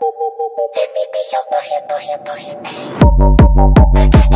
Let me be your push, push, push, Hey.